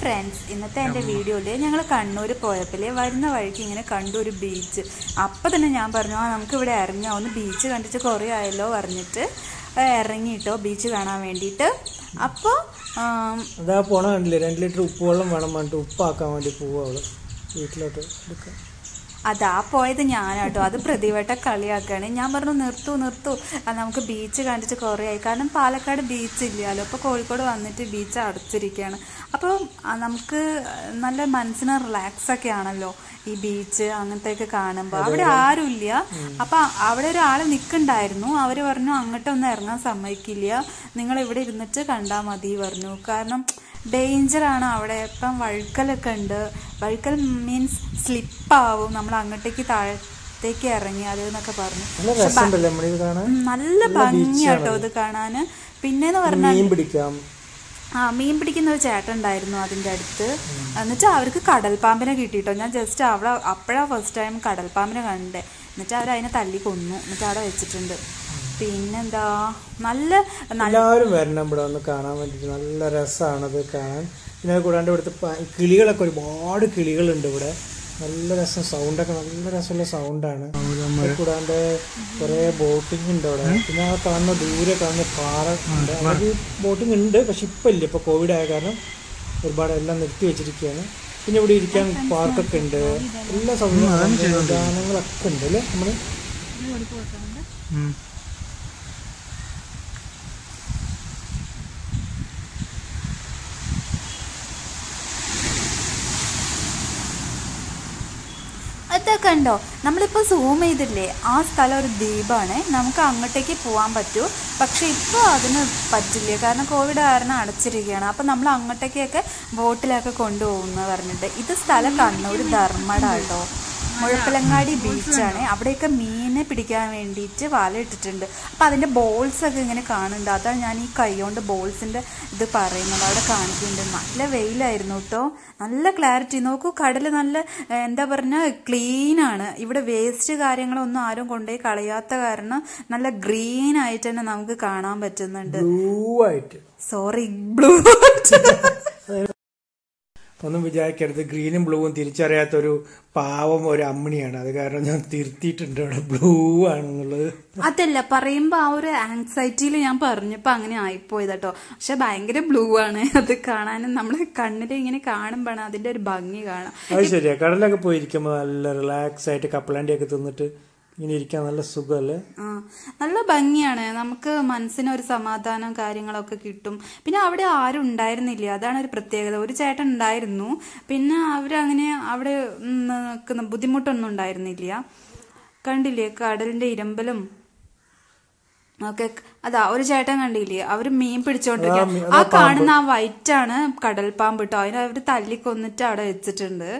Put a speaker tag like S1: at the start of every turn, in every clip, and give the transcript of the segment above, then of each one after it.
S1: Friends ഇന്നത്തെ എന്റെ വീഡിയോയിൽ ഞങ്ങൾ കണ്ണൂർ പോയപ്പോൾ വരുന്ന വഴിക്ക് ഇങ്ങനെ കണ്ടു ഒരു ബീച്ച് അപ്പം തന്നെ ഞാൻ പറഞ്ഞു ആ നമുക്ക് ഇവിടെ ഇറങ്ങാം. ഒന്ന് ബീച്ച് കണ്ടിട്ട് കുറേ ആയല്ലോ പറഞ്ഞിട്ട് ഇറങ്ങിയിട്ടോ ബീച്ച് കാണാൻ വേണ്ടിയിട്ട്. അപ്പോൾ
S2: അതാ പോണ കണ്ടില്ലേ? രണ്ട് ലിറ്റർ ഉപ്പ് വെള്ളം വേണം പറഞ്ഞിട്ട് ഉപ്പാക്കാൻ വേണ്ടി പോവുക അവൾ. വീട്ടിലോട്ട് എടുക്കാൻ
S1: അതാ പോയത് ഞാനാട്ടോ. അത് പ്രതിവട്ട കളിയാക്കാണ്. ഞാൻ പറഞ്ഞു നിർത്തു നിർത്തു. നമുക്ക് ബീച്ച് കണ്ടിട്ട് കുറേ ആയി. കാരണം പാലക്കാട് ബീച്ച് ഇല്ലല്ലോ. അപ്പോൾ കോഴിക്കോട് വന്നിട്ട് ബീച്ച് അടച്ചിരിക്കുകയാണ്. അപ്പോൾ നമുക്ക് നല്ല മനസ്സിന് റിലാക്സ് ഒക്കെ ആണല്ലോ ഈ ബീച്ച് അങ്ങനത്തെയൊക്കെ കാണുമ്പോൾ അവിടെ ആരുമില്ല. അപ്പൊ അവിടെ ഒരാൾ നിൽക്കണ്ടായിരുന്നു അവർ പറഞ്ഞു അങ്ങോട്ടൊന്നും ഇറങ്ങാൻ സമ്മതിക്കില്ല. നിങ്ങൾ ഇവിടെ ഇരുന്നിട്ട് കണ്ടാൽ മതി പറഞ്ഞു. കാരണം ഡേഞ്ചർ ആണ് അവിടെ. ഇപ്പം വഴുക്കലൊക്കെ ഉണ്ട്. വഴുക്കൽ മീൻസ് സ്ലിപ്പാവും നമ്മൾ അങ്ങോട്ടേക്ക് താഴത്തേക്ക് ഇറങ്ങി. അത് എന്നൊക്കെ പറഞ്ഞു.
S2: നല്ല
S1: ഭംഗിയാട്ടോ ഇത് കാണാന് പിന്നെന്ന് പറഞ്ഞാൽ ആ മീൻ പിടിക്കുന്ന ഒരു ചേട്ടൻ ഉണ്ടായിരുന്നു അതിന്റെ അടുത്ത്. എന്നിട്ട് അവർക്ക് കടൽപ്പാമ്പിനെ കിട്ടിയിട്ടോ. ഞാൻ ജസ്റ്റ് അവിടെ അപ്പോഴാ ഫസ്റ്റ് ടൈം കടൽപ്പാമ്പിനെ കണ്ടേ. എന്നിട്ട് അവർ അതിനെ തല്ലി കൊന്നു. എന്നിട്ട് അവിടെ വെച്ചിട്ടുണ്ട്. പിന്നെന്താ? നല്ല
S2: എല്ലാവരും വരണം ഇവിടെ ഒന്ന് കാണാൻ വേണ്ടിയിട്ട് നല്ല രസമാണത് കാണാൻ. പിന്നെ അത് കൂടാണ്ട് ഇവിടുത്തെ കിളികളൊക്കെ ഒരുപാട് കിളികളുണ്ട് ഇവിടെ. നല്ല രസം സൗണ്ടൊക്കെ നല്ല രസമുള്ള സൗണ്ടാണ് കൂടാണ്ട് കുറേ ബോട്ടിംഗ് ഉണ്ട് അവിടെ. പിന്നെ ആ കാണുന്ന ദൂരെ കാണുന്ന പാറ ഉണ്ട്. അവിടെ ബോട്ടിംഗ് ഉണ്ട് പക്ഷെ ഇപ്പം ഇല്ല. ഇപ്പോൾ കോവിഡ് ആയ കാരണം ഒരുപാട് എല്ലാം നിർത്തി വെച്ചിരിക്കുകയാണ്. പിന്നെ ഇവിടെ ഇരിക്കാൻ പാർക്കൊക്കെ ഉണ്ട്. എല്ലാ സംവിധാനങ്ങളൊക്കെ ഉണ്ട്. അല്ലേ നമ്മൾ?
S1: അതൊക്കെ ഉണ്ടോ നമ്മളിപ്പോൾ സൂം ചെയ്തില്ലേ? ആ സ്ഥലം ഒരു ദ്വീപാണ്. നമുക്ക് അങ്ങോട്ടേക്ക് പോകാൻ പറ്റൂ. പക്ഷെ ഇപ്പോൾ അതിന് പറ്റില്ല. കാരണം കോവിഡ് കാരണം അടച്ചിരിക്കുകയാണ്. അപ്പോൾ നമ്മൾ അങ്ങോട്ടേക്കൊക്കെ ബോട്ടിലൊക്കെ കൊണ്ടുപോകുന്നു പറഞ്ഞിട്ട്. ഇത് സ്ഥലം കണ്ണൂർ ധർമ്മട കേട്ടോ. മുഴപ്പിലങ്ങാടി ബീച്ചാണ്. അവിടെയൊക്കെ മീനെ പിടിക്കാൻ വേണ്ടിയിട്ട് വല ഇട്ടിട്ടുണ്ട്. അപ്പം അതിന്റെ ബോൾസ് ഒക്കെ ഇങ്ങനെ കാണുന്നുണ്ട്. അതാണ് ഞാൻ ഈ കൈ കൊണ്ട് ബോൾസിന്റെ ഇത് പറയുന്നത്. അവിടെ കാണിക്കുന്നുണ്ട്. നല്ല വെയിലായിരുന്നു കേട്ടോ നല്ല ക്ലാരിറ്റി നോക്കൂ കടൽ നല്ല എന്താ പറഞ്ഞാൽ ക്ലീനാണ് ആണ്. ഇവിടെ വേസ്റ്റ് കാര്യങ്ങളൊന്നും ആരും കൊണ്ടുപോയി കളയാത്ത കാരണം നല്ല ഗ്രീൻ ആയിട്ട് തന്നെ നമുക്ക് കാണാൻ പറ്റുന്നുണ്ട്. സോറി ബ്ലൂ
S2: ഒന്നും വിചാരിക്കരുത്. ഗ്രീനും ബ്ലൂവും തിരിച്ചറിയാത്ത ഒരു പാവം ഒരു അമ്മിണിയാണ്. അത് കാരണം ഞാൻ തിരുത്തിയിട്ടുണ്ട് അവിടെ. ബ്ലൂ ആണെന്നുള്ളത്.
S1: അതല്ല പറയുമ്പോ ആ ഒരു ആങ്സൈറ്റിയിൽ ഞാൻ പറഞ്ഞപ്പോ അങ്ങനെ ആയിപ്പോയതാട്ടോ. പക്ഷെ ഭയങ്കര ബ്ലൂ ആണ്. അത് കാണാനും നമ്മളെ കണ്ണിൽ ഇങ്ങനെ കാണുമ്പോഴാണ് അതിന്റെ ഒരു ഭംഗി കാണാം.
S2: അത് ശരിയാ. കടലൊക്കെ പോയിരിക്കുമ്പോ നല്ല റിലാക്സ് ആയിട്ട് കപ്പലണ്ടിയൊക്കെ തിന്നിട്ട് ഇങ്ങനെ ഇരിക്കാൻ നല്ല സുഖമല്ലേ
S1: ആ നല്ല ഭംഗിയാണ്. നമുക്ക് മനസ്സിന് ഒരു സമാധാനം കാര്യങ്ങളൊക്കെ കിട്ടും. പിന്നെ അവിടെ ആരും ഉണ്ടായിരുന്നില്ല. അതാണ് ഒരു പ്രത്യേകത. ഒരു ചേട്ടൻ ഉണ്ടായിരുന്നു. പിന്നെ അവരങ്ങനെ അവിടെ നിൽക്കുന്ന ബുദ്ധിമുട്ടൊന്നും ഉണ്ടായിരുന്നില്ല. കണ്ടില്ലേ? കടലിന്റെ ഇരമ്പലും ഓക്കെ അതാ ഒരു ചേട്ടൻ കണ്ടില്ലേ? അവർ മീൻ പിടിച്ചോണ്ടിരിക്കുക ആ കാണുന്ന ആ വൈറ്റ് ആണ് പാമ്പ് കേട്ടോ അതിനെ അവർ തല്ലിക്കൊന്നിട്ട് അവിടെ വെച്ചിട്ടുണ്ട്.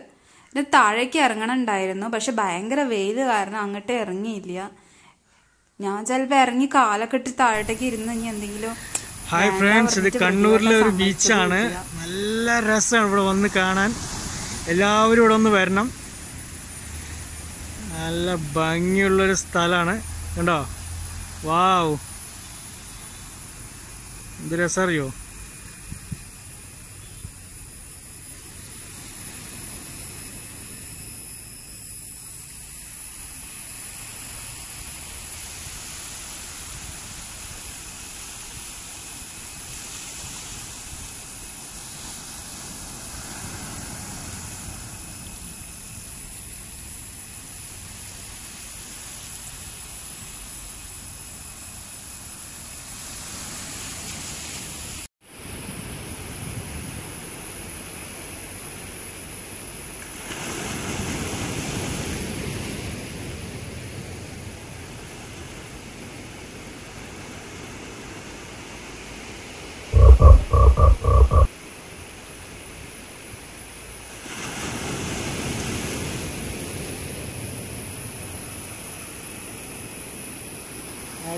S1: പിന്നെ താഴേക്ക് ഇറങ്ങണുണ്ടായിരുന്നു. പക്ഷെ ഭയങ്കര വെയിൽ കാരണം അങ്ങോട്ട് ഇറങ്ങിയില്ല. ഞാൻ ചിലപ്പോ ഇറങ്ങി കാലൊക്കെ ഇട്ട് താഴത്തേക്ക് ഇരുന്ന് ഇനി എന്തെങ്കിലും
S2: ഹായ് ഫ്രണ്ട്സ് ഇത് കണ്ണൂരിലെ ഒരു ബീച്ചാണ് നല്ല രസമാണ് ഇവിടെ വന്ന് കാണാൻ. എല്ലാവരും ഇവിടെ ഒന്ന് വരണം. നല്ല ഭംഗിയുള്ളൊരു സ്ഥലമാണ് കണ്ടോ? വാവ്. എന്ത് രസം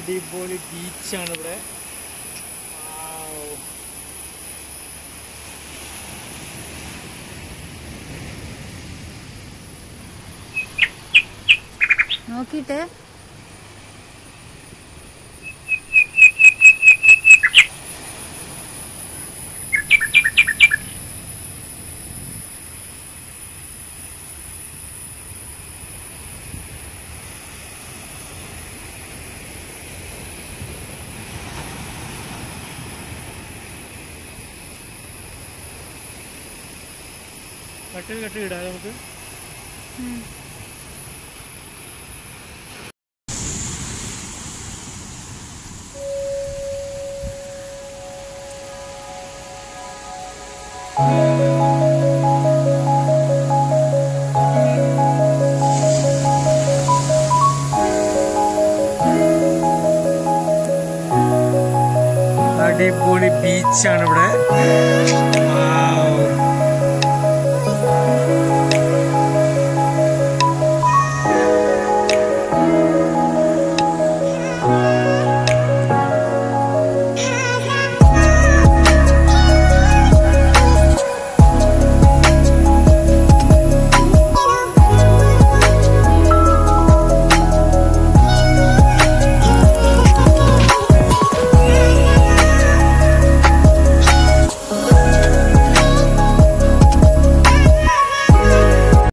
S2: അടിപൊളി ബീച്ചാണ് ഇവിടെ.
S1: നോക്കിയിട്ട്?
S2: മറ്റൊരു കെട്ടി ഇടാം നമുക്ക്. അടിപൊളി ബീച്ചാണ് ഇവിടെ.